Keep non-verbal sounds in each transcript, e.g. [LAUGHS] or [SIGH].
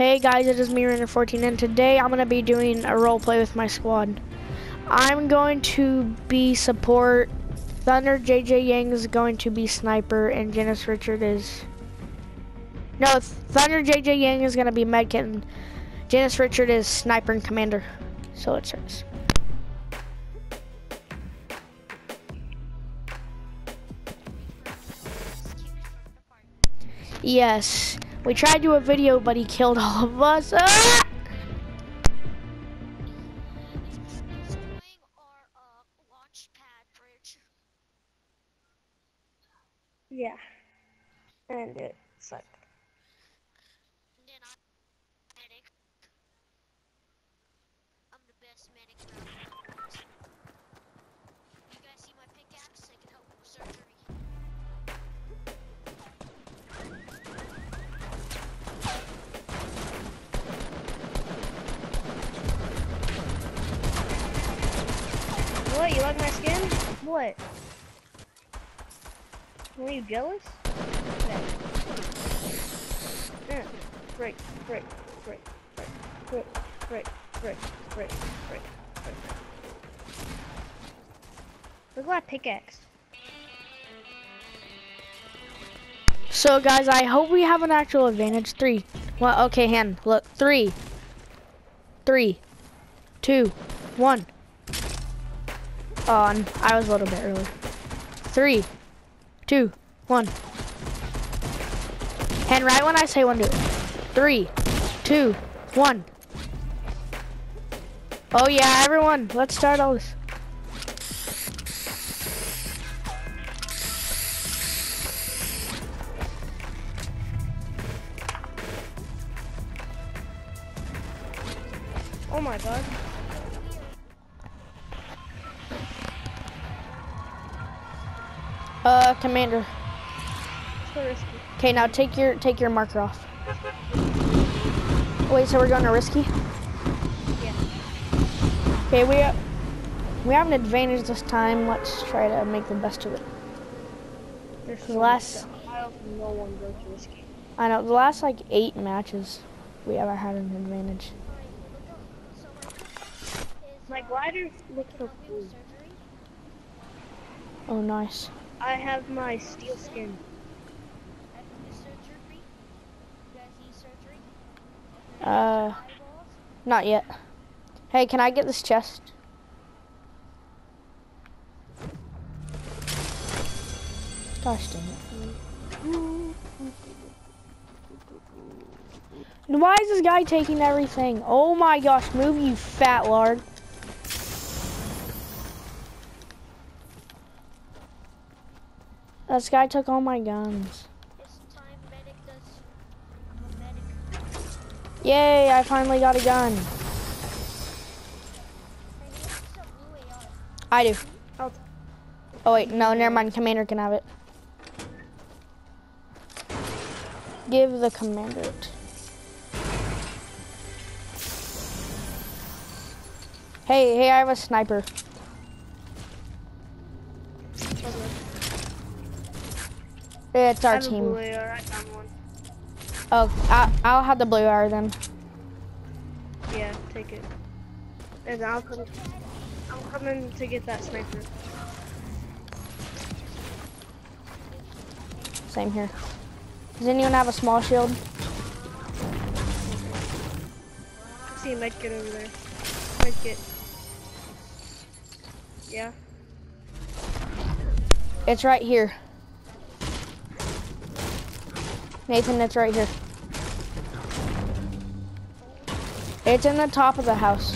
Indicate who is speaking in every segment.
Speaker 1: Hey guys, it is me, Rinner14, and today I'm going to be doing a role play with my squad. I'm going to be support, Thunder JJ Yang is going to be sniper, and Janice Richard is... No, Thunder JJ Yang is going to be medkit, and Janice Richard is sniper and commander. So it says. Yes. We tried to do a video, but he killed all of us. Ah!
Speaker 2: Yeah. And it sucked. What? Were you jealous? Yeah. Break, break, break, break, break, break, break, break, break. Look at my pickaxe.
Speaker 1: So guys, I hope we have an actual advantage. Three. Well, okay, hand. Look, three. Three. Two. One. On. I was a little bit early. Three, two, one. Two. One. And right when I say one, it. Three. Oh yeah, everyone, let's start all this.
Speaker 2: Oh my god.
Speaker 1: Uh, commander. Okay, now take your take your marker off. Wait, so we're going to risky?
Speaker 2: Yeah.
Speaker 1: Okay, we have, we have an advantage this time. Let's try to make the best of it.
Speaker 2: There's
Speaker 1: The last-
Speaker 2: I hope no one goes risky.
Speaker 1: I know the last like eight matches, we ever had an advantage.
Speaker 2: My glider looks so cool.
Speaker 3: Surgery?
Speaker 1: Oh, nice.
Speaker 2: I have my steel skin.
Speaker 1: Uh, not yet. Hey, can I get this chest? Gosh dang it. Why is this guy taking everything? Oh my gosh, move you fat lard. This guy took all my guns. Yay, I finally got a gun. I do.
Speaker 2: I'll-
Speaker 1: Oh wait, no, never mind. Commander can have it. Give the commander it. Hey, hey, I have a sniper. It's
Speaker 2: I
Speaker 1: our
Speaker 2: have a blue
Speaker 1: team.
Speaker 2: I found one.
Speaker 1: Oh, I, I'll have the blue R then.
Speaker 2: Yeah, take it. And I'll come. I'm coming to get that sniper.
Speaker 1: Same here. Does anyone have a small shield?
Speaker 2: I see a medkit over there. Medkit. Yeah.
Speaker 1: It's right here. Nathan, it's right here. It's in the top of the house.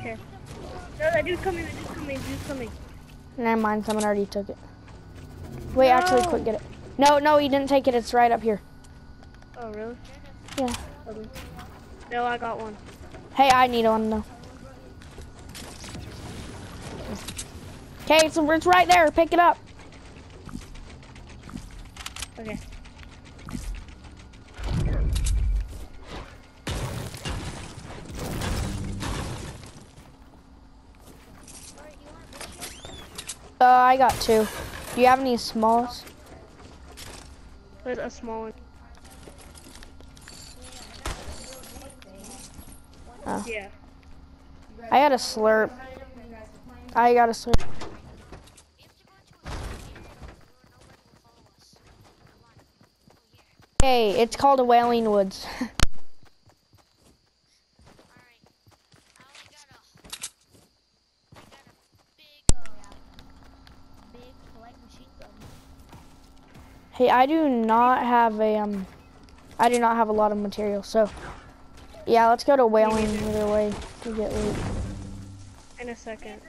Speaker 2: Okay. No, that dude's coming. That dude's coming. Dude's coming.
Speaker 1: Never mind, someone already took it. Wait, actually,
Speaker 2: No.
Speaker 1: quick, get it. No, no, he didn't take it. It's right up here.
Speaker 2: Oh, really?
Speaker 1: Yeah.
Speaker 2: Okay. No, I got one.
Speaker 1: Hey, I need one though. Okay, so it's right there. Pick it up.
Speaker 2: Okay.
Speaker 1: Uh, I got two. Do you have any smalls?
Speaker 2: There's a small one. Yeah.
Speaker 1: I got a slurp. I got a slurp.
Speaker 3: We have to go into a certain area where nobody will follow us. Come on. Go here.
Speaker 1: Hey, it's called a Wailing Woods. [LAUGHS]
Speaker 3: Alright. I only got a. I got a big.
Speaker 4: Big light machine gun.
Speaker 1: Hey, I do not have a um, I do not have a lot of material, so yeah, let's go to Wailing either way to get loot.
Speaker 2: In a second.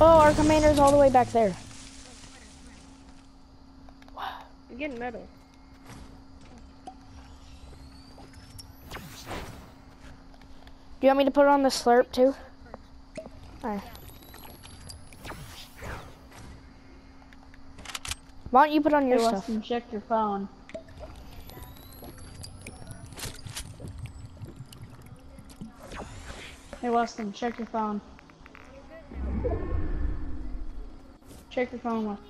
Speaker 1: Oh, our commander's all the way back there.
Speaker 2: I'm getting metal.
Speaker 1: Do you want me to put it on the slurp too? Alright. Why don't you put on your
Speaker 4: Hey,
Speaker 1: stuff?
Speaker 4: Weston, check your phone. Hey, Weston, check your phone. Check your phone, Weston.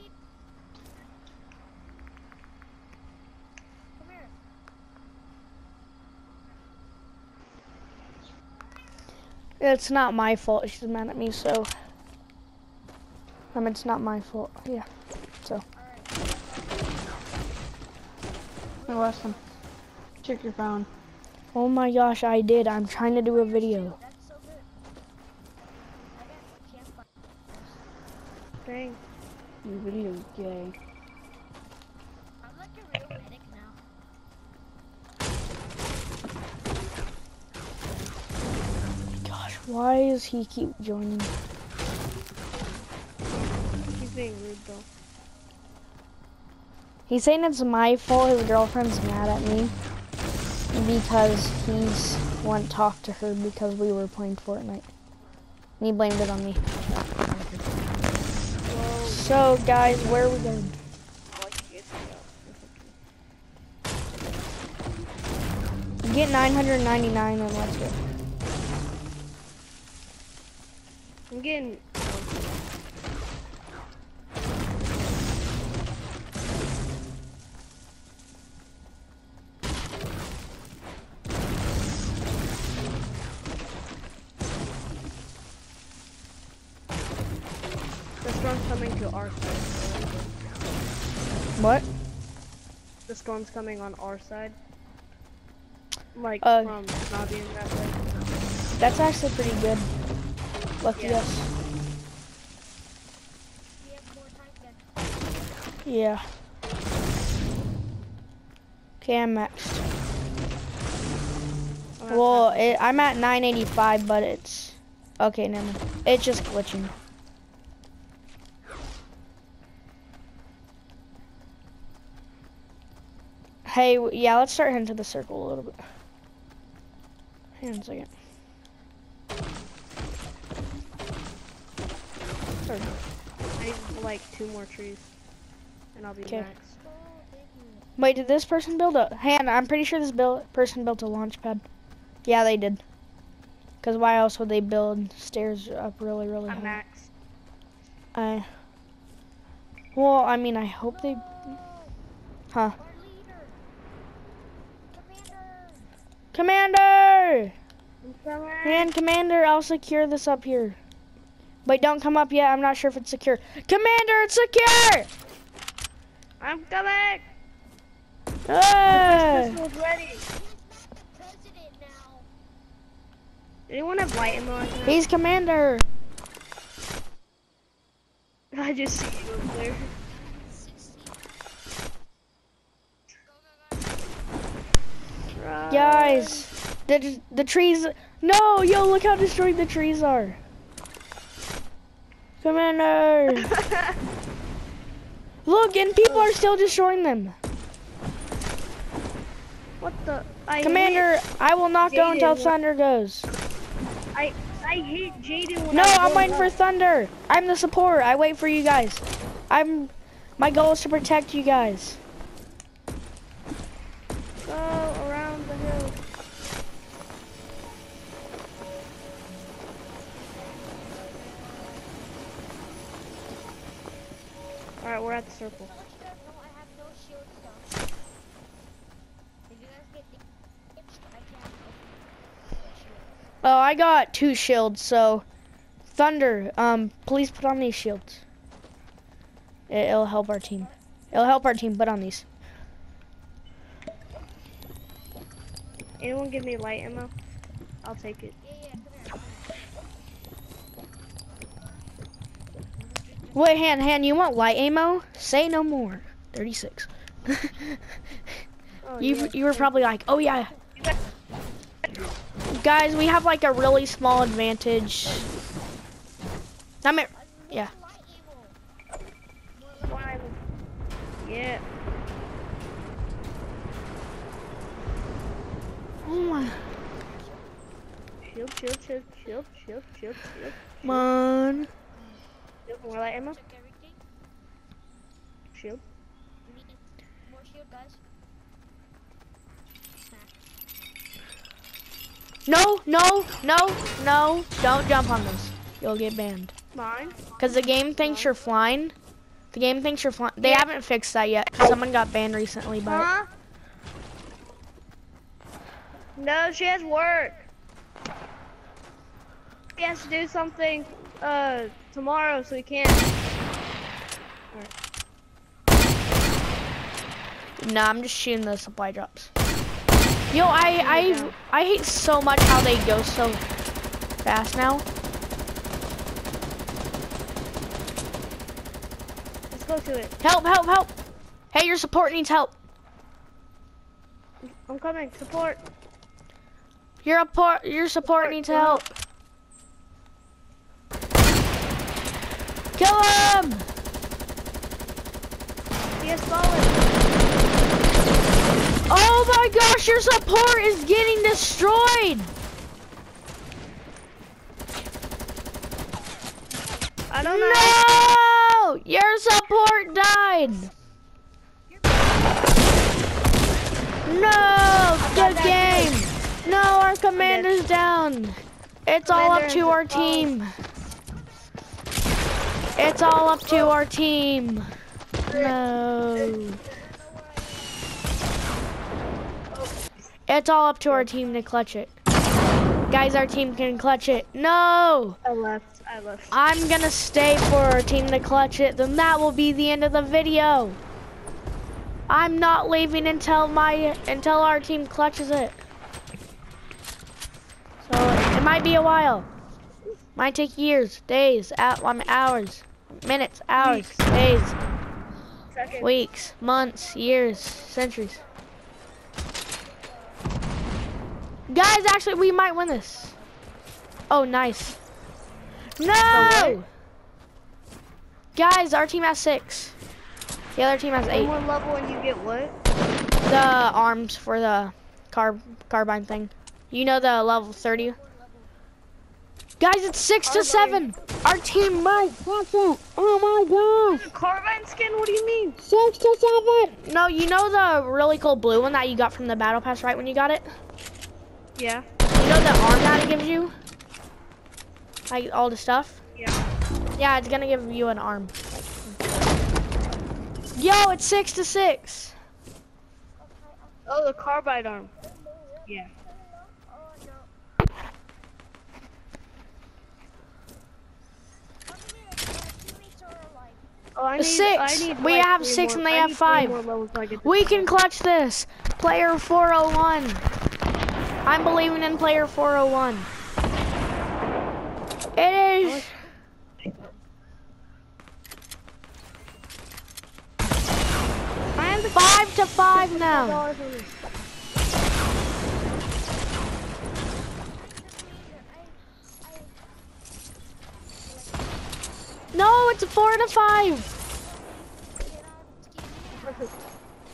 Speaker 1: It's not my fault. She's mad at me, so. I mean, it's not my fault. Yeah. So.
Speaker 4: Hey, Weston, check your phone.
Speaker 1: Oh my gosh, I did. I'm trying to do a video.
Speaker 4: That's so good. I.
Speaker 2: Dang.
Speaker 4: Your video's gay.
Speaker 3: I'm like a real medic now.
Speaker 1: Gosh, why does he keep joining?
Speaker 2: He's being rude though.
Speaker 1: He's saying it's my fault. His girlfriend's mad at me because he's won't talk to her because we were playing Fortnite. And he blamed it on me. So, guys, where are we going? Get 999 and let's go.
Speaker 2: I'm getting. Storm's coming on our side. Like
Speaker 1: Uh,
Speaker 2: from not being that way.
Speaker 1: That's actually pretty good. Lucky
Speaker 2: Yeah.
Speaker 1: us.
Speaker 4: We have more time than
Speaker 1: Yeah. Okay, I'm maxed. Well, it, I'm at 985, but it's okay. Never mind. It's just glitching. Hey, yeah, let's start heading to the circle a little bit. Hang on a second. Sorry.
Speaker 2: I need like two more trees, and I'll be
Speaker 1: 'Kay.
Speaker 2: max.
Speaker 1: Wait, did this person build a? Hand, I'm pretty sure this build person built a launch pad. Yeah, they did. Cause why else would they build stairs up really, really
Speaker 2: I'm
Speaker 1: high?
Speaker 2: max.
Speaker 1: I. Well, I mean, I hope they. Huh?
Speaker 4: our leader. Commander.
Speaker 1: Commander!
Speaker 2: I'm coming.
Speaker 1: Man, Commander, I'll secure this up here. Wait, don't come up yet. I'm not sure if it's secure. Commander, it's secure!
Speaker 2: I'm coming.
Speaker 1: Ah!
Speaker 2: Pistol's ready. Anyone have light ammo? I can?
Speaker 1: He's Commander. [LAUGHS]
Speaker 2: I just see you over there.
Speaker 1: Guys, the, the trees. No, yo, look how destroyed the trees are. Commander! [LAUGHS] Look, and people are still destroying them.
Speaker 2: what the? I
Speaker 1: Commander, I will not go until Thunder goes.
Speaker 2: I I hate Jaden
Speaker 1: No,
Speaker 2: I'm
Speaker 1: I'm
Speaker 2: going
Speaker 1: waiting for. Thunder. I'm the support. I wait for you guys. I'm. My goal is to protect you guys.
Speaker 2: we're at the circle.
Speaker 1: Oh, I got two shields, so Thunder, um, please put on these shields. It'll help our team. It'll help our team put on these.
Speaker 2: Anyone give me light ammo? I'll take it.
Speaker 1: Wait, Han, Han, you want light ammo? Say no more. 36. [LAUGHS]
Speaker 2: Oh,
Speaker 1: you,
Speaker 2: yeah.
Speaker 1: you were probably like, oh yeah. Guys, we have like a really small advantage. I mean, yeah.
Speaker 3: Light ammo.
Speaker 2: Why? Yeah.
Speaker 1: Oh my.
Speaker 2: Shield, shield, shield, shield, shield, shield, shield.
Speaker 1: Come on.
Speaker 2: More light ammo. Shield.
Speaker 3: More shield, guys.
Speaker 1: No, no, no, no. Don't jump on this. You'll get banned.
Speaker 2: Mine.
Speaker 1: Because the game thinks you're flying. The game thinks you're flying. They haven't fixed that yet. someone got banned recently by.
Speaker 2: Huh? No, she has work. She has to do something uh tomorrow, so we can't.
Speaker 1: Nah, I'm just shooting the supply drops. Yo, I I I hate so much how they go so fast now.
Speaker 2: Let's go to it.
Speaker 1: Help! Help! Help! Hey, your support needs help.
Speaker 2: I'm coming. Support.
Speaker 1: Your support your support
Speaker 2: Support,
Speaker 1: needs
Speaker 2: go
Speaker 1: help. Kill him!
Speaker 2: He has fallen.
Speaker 1: Oh my gosh, your support is getting destroyed!
Speaker 2: I don't know.
Speaker 1: No! Your support died! No! Good game! No, our commander's down! It's all up to our team! It's all up to our team! No. It's all up to our team to clutch it. Guys, our team can clutch it. No!
Speaker 2: I left. I left.
Speaker 1: I'm gonna stay for our team to clutch it, then that will be the end of the video. I'm not leaving until my until our team clutches it. So it might be a while. Might take years, days, I mean, um, hours, minutes, hours, days,
Speaker 2: Second.
Speaker 1: weeks, months, years, centuries. Guys, actually, we might win this. Oh, nice. No! Guys, our team has six. The other team has
Speaker 2: One
Speaker 1: eight.
Speaker 2: more level and you get what?
Speaker 1: The arms for the car carbide thing. You know the level 30? Guys, it's six to seven. Our team might catch it. Oh my gosh.
Speaker 2: Carbide skin? What do you mean?
Speaker 1: Six to seven. No, you know the really cool blue one that you got from the battle pass right when you got it?
Speaker 2: Yeah.
Speaker 1: You know the arm that it gives you? Like all the stuff?
Speaker 2: Yeah.
Speaker 1: Yeah, it's gonna give you an arm. Yo, it's six to six.
Speaker 2: Oh, the carbide arm. Yeah. Oh, I need,
Speaker 1: Six.
Speaker 2: I need,
Speaker 1: We
Speaker 2: like,
Speaker 1: have six
Speaker 2: more-
Speaker 1: and they
Speaker 2: I
Speaker 1: have five. We can clutch this. Player 401. I'm believing in player 401. It is. Five to five now.
Speaker 2: dollars on this.
Speaker 1: No, it's a four to five.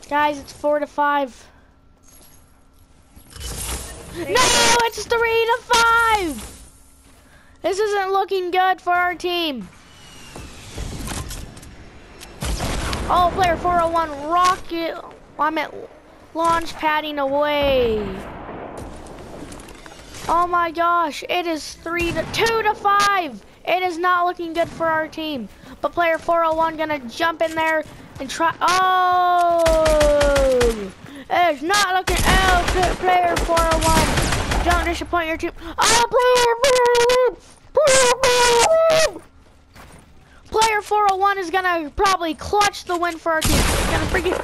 Speaker 1: Guys, it's four to five. No, it's three to five. This isn't looking good for our team. Oh, player 401 rocket. I'm at launch padding away. Oh my gosh, it is three to two to five. It is not looking good for our team. But player 401 gonna jump in there and try. Oh, it is not looking. Oh, pl- player 401 Don't disappoint your team. Oh, player, oh player, player, player 401 is gonna probably clutch the win for our team. Gonna freaking.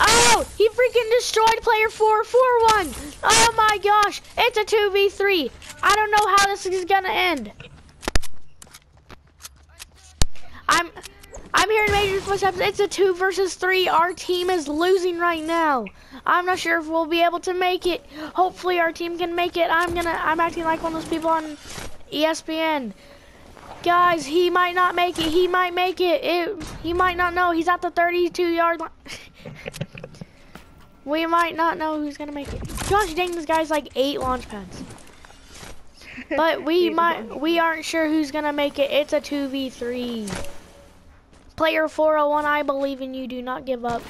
Speaker 1: Oh, he freaking destroyed player 441. Oh my gosh, it's a 2v3. I don't know how this is gonna end. I'm. I'm hearing major footsteps. It's a two versus three. Our team is losing right now. I'm not sure if we'll be able to make it. Hopefully our team can make it. I'm gonna, I'm acting like one of those people on ESPN. Guys, he might not make it. He might make it. it he might not know. He's at the 32 yard line. [LAUGHS] we might not know who's gonna make it. Gosh dang, this guy's like eight launch pads. [LAUGHS] But we might, we aren't sure who's gonna make it. It's a 2v3. Player 401, I believe in you. Do not give up.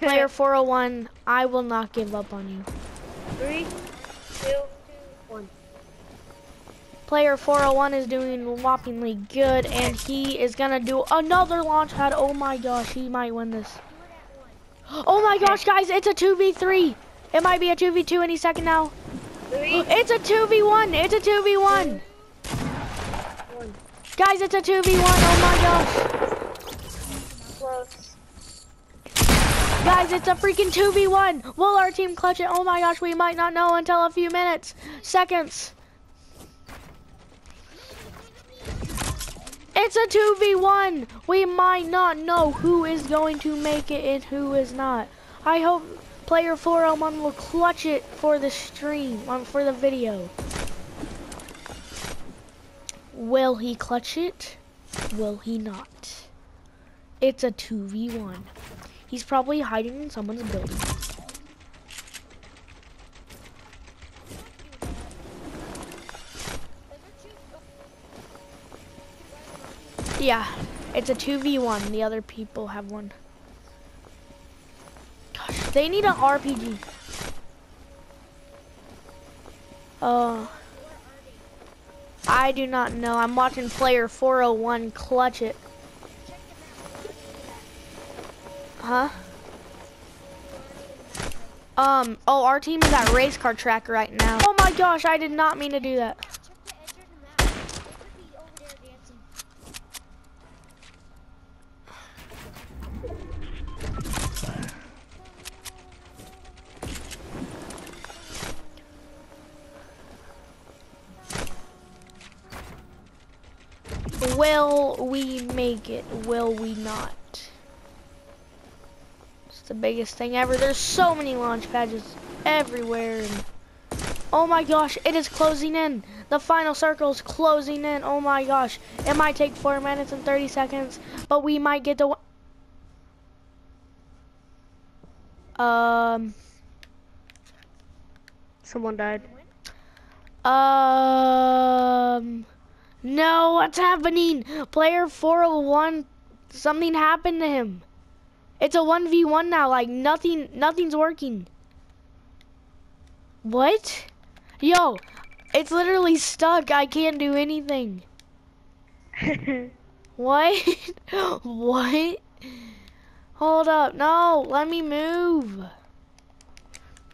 Speaker 1: Player [LAUGHS] 401, I will not give up on you.
Speaker 2: Three, two, one.
Speaker 1: Player 401 is doing whoppingly good, and he is gonna do another launch pad. Oh my gosh, he might win this. Oh my gosh, guys, it's a 2v3. It might be a 2v2 any second now.
Speaker 2: Three,
Speaker 1: It's a 2v1. It's a 2v1.
Speaker 2: one.
Speaker 1: Guys, it's a 2v1. Oh my gosh. Guys, it's a freaking 2v1. Will our team clutch it? Oh my gosh, we might not know until a few minutes, seconds. It's a 2v1. We might not know who is going to make it and who is not. I hope player 401 will clutch it for the stream, um, for the video. Will he clutch it? Will he not? It's a 2v1. He's probably hiding in someone's building. Yeah, it's a 2v1. The other people have one. Gosh, they need an RPG. Oh. Uh, I do not know. I'm watching player 401 clutch it. Huh? Um, oh, our team is at race car track right now. Oh my gosh, I did not mean to do that. Will we make it? Will we not? It's the biggest thing ever. There's so many launch pads everywhere. And oh my gosh, it is closing in. The final circle is closing in. Oh my gosh. It might take 4 minutes and 30 seconds, but we might get the... Um...
Speaker 2: Someone died.
Speaker 1: Um, no, what's happening? Player 401, something happened to him. It's a 1v1 now, like nothing, nothing's working. What? Yo, it's literally stuck. I can't do anything. [LAUGHS] What? [LAUGHS] what? Hold up. No, let me move.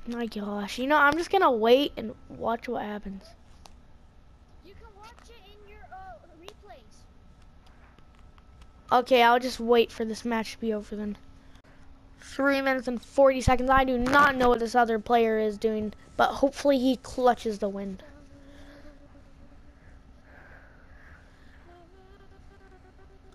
Speaker 1: My gosh. You know, I'm just gonna wait and watch what happens.
Speaker 3: You can watch it in your uh, replays.
Speaker 1: Okay, I'll just wait for this match to be over then. Three minutes and 40 seconds. I do not know what this other player is doing, but hopefully he clutches the win.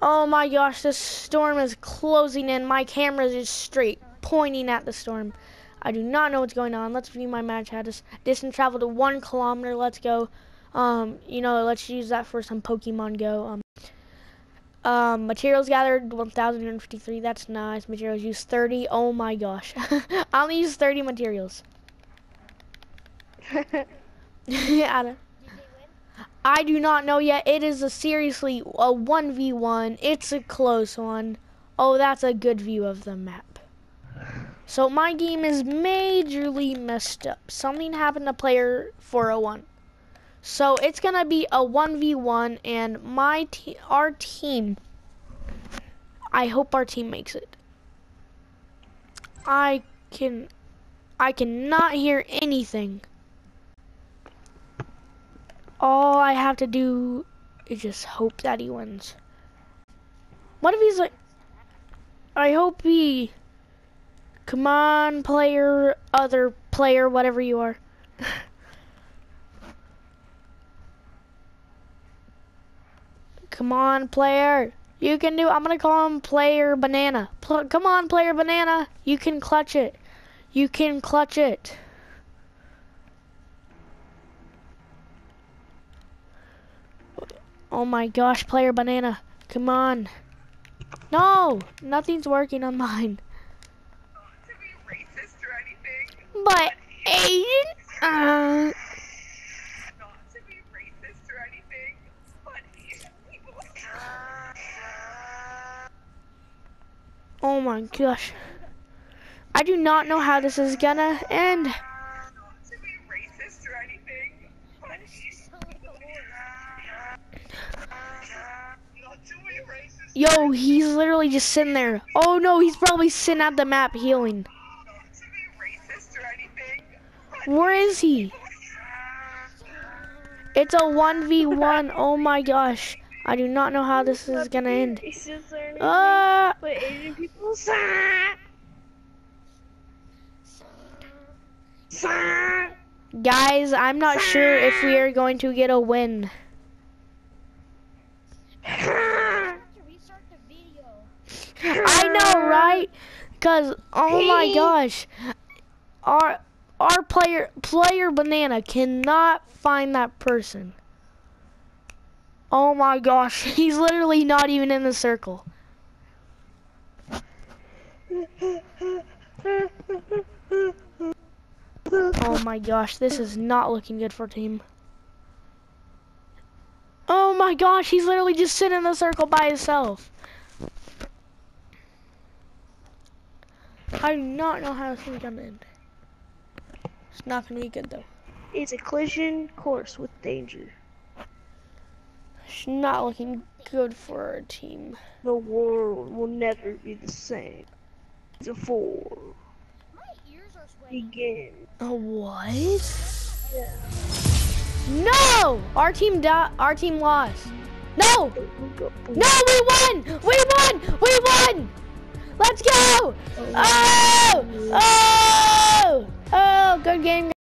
Speaker 1: Oh my gosh, this storm is closing in. My camera is straight pointing at the storm. I do not know what's going on. Let's view my match status. Distance travel to one kilometer. Let's go. Um, you know, let's use that for some Pokemon Go. Um, um, materials gathered 1,153. That's nice. Materials used 30. Oh my gosh. [LAUGHS] I only used 30 materials. [LAUGHS] I, I do not know yet. It is a seriously a 1v1. It's a close one. Oh, that's a good view of the map. So my game is majorly messed up. Something happened to player 401. So it's gonna be a 1v1 and my te- our team I hope our team makes it. I can I cannot hear anything. All I have to do is just hope that he wins. What if he's like, I hope he, come on player, other player, whatever you are. [LAUGHS] come on player, you can do, I'm gonna call him player banana. Pl come on player banana, you can clutch it. You can clutch it. Oh my gosh, player banana. Come on. No, nothing's working on mine.
Speaker 5: to be racist or anything,
Speaker 1: But Aiden, uh,
Speaker 5: not to be racist or anything, but Asian people.
Speaker 1: Oh my gosh. I do not know how this is gonna end. Yo, he's literally just sitting there. Oh no, he's probably sitting at the map healing. Where is he? It's a 1v1. Oh my gosh. I do not know how this is gonna end.
Speaker 2: Racist or anything,
Speaker 1: Uh,
Speaker 2: but Asian people
Speaker 1: guys, I'm not sure if we are going to get a win.
Speaker 3: have to restart the video.
Speaker 1: I know, right? Cause oh my gosh, our our player player banana cannot find that person. Oh my gosh, [LAUGHS] he's literally not even in the circle. Oh my gosh, this is not looking good for team. Oh my gosh, he's literally just sitting in the circle by himself. I do not know how this is gonna end. It's not gonna be good though.
Speaker 2: It's a collision course with danger.
Speaker 1: It's not looking good for our team.
Speaker 2: The world will never be the same. Before
Speaker 3: My ears are sweating.
Speaker 2: begin.
Speaker 1: A what? No! Our team di- our team lost. No! No, we won! We won! We won! Let's go! Oh! Oh! Oh! Good game.